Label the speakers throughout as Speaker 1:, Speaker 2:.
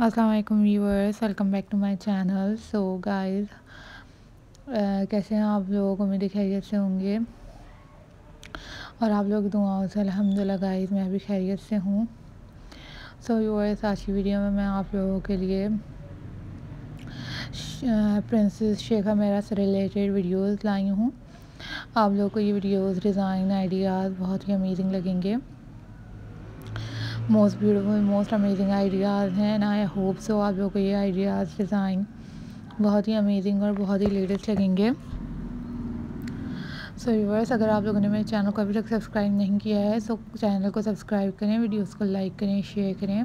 Speaker 1: वालेकुम viewers, welcome back to my channel. So guys कैसे हैं आप लोग? उम्मीद खैरियत से होंगे। और आप लोग दुआओं से अल्हम्दुलिल्लाह गाइस मैं भी खैरियत से हूँ। सो व्यूअर्स, आज की वीडियो में मैं आप लोगों के लिए प्रिंसेस शेखा मेरा से रिलेटेड वीडियोस लाई हूँ। आप लोगों को ये वीडियोस डिज़ाइन आइडियाज़ बहुत ही अमेजिंग लगेंगे। Most beautiful most amazing ideas हैं एंड आई होप सो आप लोगों को ये आइडियाज़ डिज़ाइन बहुत ही अमेजिंग और बहुत ही लेटेस्ट लगेंगे। सो so, व्यूवर्स अगर आप लोगों ने मेरे चैनल को अभी तक सब्सक्राइब नहीं किया है सो so, चैनल को सब्सक्राइब करें वीडियोस को लाइक करें शेयर करें।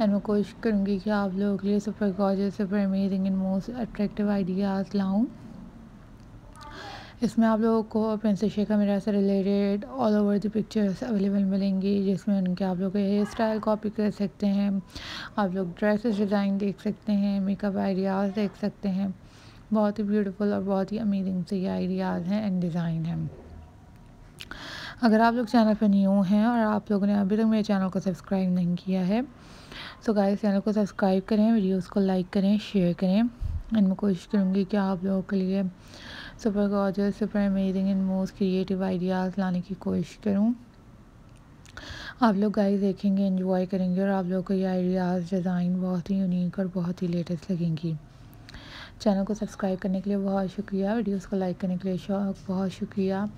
Speaker 1: एंड मैं कोशिश करूँगी कि आप लोगों के लिए super gorgeous super amazing and most attractive ideas लाऊँ। इसमें आप लोगों को प्रिंसेस शेखा मेरा से related all over the pictures available मिलेंगी, जिसमें उनके आप लोग हेयर स्टाइल कॉपी कर सकते हैं। आप लोग ड्रेसेस डिज़ाइन देख सकते हैं मेकअप आइडियाज़ देख सकते हैं। बहुत ही ब्यूटीफुल और बहुत ही अमेजिंग से ये आइडियाज़ हैं एंड डिज़ाइन हैं। अगर आप लोग चैनल पर न्यू हैं और आप लोगों ने अभी तक मेरे चैनल को सब्सक्राइब नहीं किया है तो गाइस चैनल को सब्सक्राइब करें वीडियोस को लाइक करें शेयर करें। एंड मैं कोशिश करूँगी कि आप लोगों के लिए super gorgeous super amazing and most creative ideas लाने की कोशिश करूँ। आप लोग गाइस देखेंगे एंजॉय करेंगे और आप लोगों को ये आइडियाज़ डिज़ाइन बहुत ही यूनिक और बहुत ही लेटेस्ट लगेंगी। चैनल को सब्सक्राइब करने के लिए बहुत शुक्रिया। वीडियोस को लाइक करने के लिए शौक, बहुत शुक्रिया।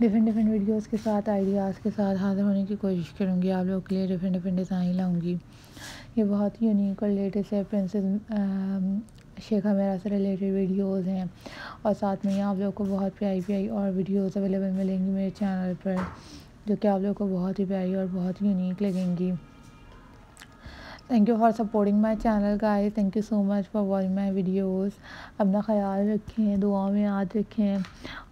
Speaker 1: डिफरेंट डिफरेंट वीडियोस के साथ आइडियाज़ के साथ हाजिर होने की कोशिश करूँगी आप लोगों के लिए डिफरेंट डिफरेंट डिज़ाइन लाऊँगी। ये बहुत ही यूनिक और लेटेस्ट है प्रिंसेस शेखा मेरा से रिलेटेड वीडियोस हैं। और साथ में ही आप लोगों को बहुत प्यारी प्यारी और वीडियोस अवेलेबल मिलेंगी मेरे चैनल पर, जो कि आप लोगों को बहुत ही प्यारी और बहुत ही यूनिक लगेंगी। Thank you for supporting my channel guys thank you so much for watching my videos अपना ख्याल रखें, दुआओं में याद रखें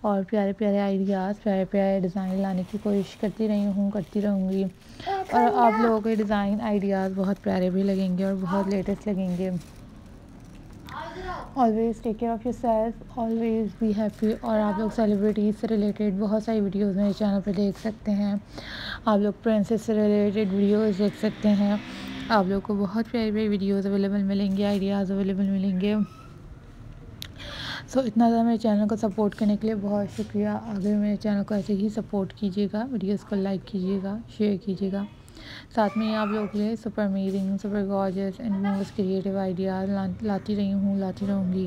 Speaker 1: और प्यारे प्यारे आइडियाज़ प्यारे प्यारे डिज़ाइन लाने की कोशिश करती रही हूँ, करती रहूँगी। और आप लोगों के डिज़ाइन आइडियाज़ बहुत प्यारे भी लगेंगे और बहुत लेटेस्ट लगेंगे। Always take care of yourself always be happy और आप लोग सेलिब्रिटीज़ से रिलेटेड बहुत सारी वीडियोस मेरे चैनल पे देख सकते हैं। आप लोग प्रिंसेस से रिलेटेड वीडियोस देख सकते हैं। आप लोग को बहुत प्यारी प्यारी वीडियोस अवेलेबल मिलेंगे आइडियाज़ अवेलेबल मिलेंगे। सो so, इतना ज़्यादा मेरे चैनल को सपोर्ट करने के लिए। बहुत शुक्रिया। आगे मेरे चैनल को ऐसे ही सपोर्ट कीजिएगा। वीडियोस को लाइक कीजिएगा शेयर कीजिएगा। साथ में आप लोग लिए super amazing super gorgeous and most creative ideas लाती रही हूँ लाती रहूँगी।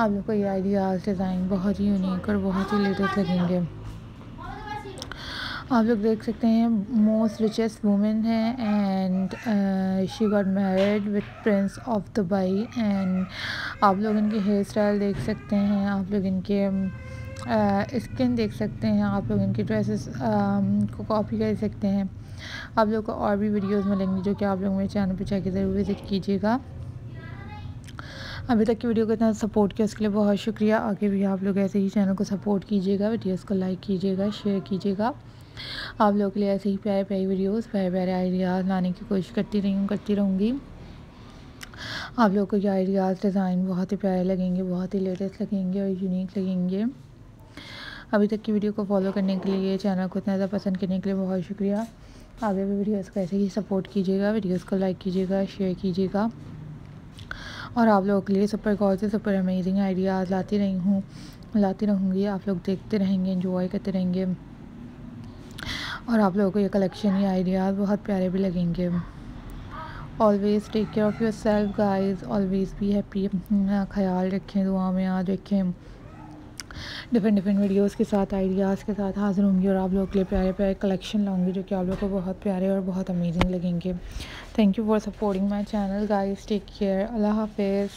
Speaker 1: आप लोग को ये आइडियाज़ डिज़ाइन बहुत ही यूनिक और बहुत ही लेटेस्ट लगेंगे। आप लोग देख सकते हैं मोस्ट रिचेस्ट वुमेन है and she got married with prince of Dubai and आप लोग इनके हेयर स्टाइल देख सकते हैं आप लोग इनके स्किन uh, देख सकते हैं आप लोग इनकी ड्रेसेस uh, को कॉपी कर सकते हैं। आप लोग को और भी वीडियोस मिलेंगी जो कि आप लोग मेरे चैनल पर जाके ज़रूर विज़िट कीजिएगा। अभी तक की वीडियो को इतना सपोर्ट किया, उसके लिए बहुत शुक्रिया। आगे भी आप लोग ऐसे ही चैनल को सपोर्ट कीजिएगा वीडियोस को लाइक कीजिएगा शेयर कीजिएगा। आप लोगों के लिए ऐसे ही प्यारे प्यारे वीडियोस प्यारे प्यारे आइडियाज़ लाने की कोशिश करती रही हूँ, करती रहूँगी। आप लोगों को ये आइडियाज़ डिज़ाइन बहुत ही प्यारे लगेंगे, बहुत ही लेटेस्ट लगेंगे और यूनिक लगेंगे। अभी तक की वीडियो को फॉलो करने के लिए चैनल को इतना ज़्यादा पसंद करने के लिए बहुत शुक्रिया। आगे भी वीडियोस को ऐसे ही सपोर्ट कीजिएगा वीडियोस को लाइक कीजिएगा शेयर कीजिएगा। और आप लोगों के लिए सुपर कॉल से सुपर अमेजिंग आइडियाज़ लाती रही हूँ, लाती रहूँगी। आप लोग देखते रहेंगे इंजॉय करते रहेंगे। और आप लोगों को ये कलेक्शन ये आइडियाज़ बहुत प्यारे भी लगेंगे। Always take care of yourself guys always be happy ख्याल रखें, दुआ में याद रखें। डिफरेंट डिफरेंट वीडियोस के साथ, आइडियाज़ के साथ हाजिर होंगी और आप लोगों के लिए प्यारे प्यारे कलेक्शन लाऊँगी जो कि आप लोगों को बहुत प्यारे और बहुत अमेजिंग लगेंगे। Thank you for supporting my channel guys take care अल्लाह हाफिज़.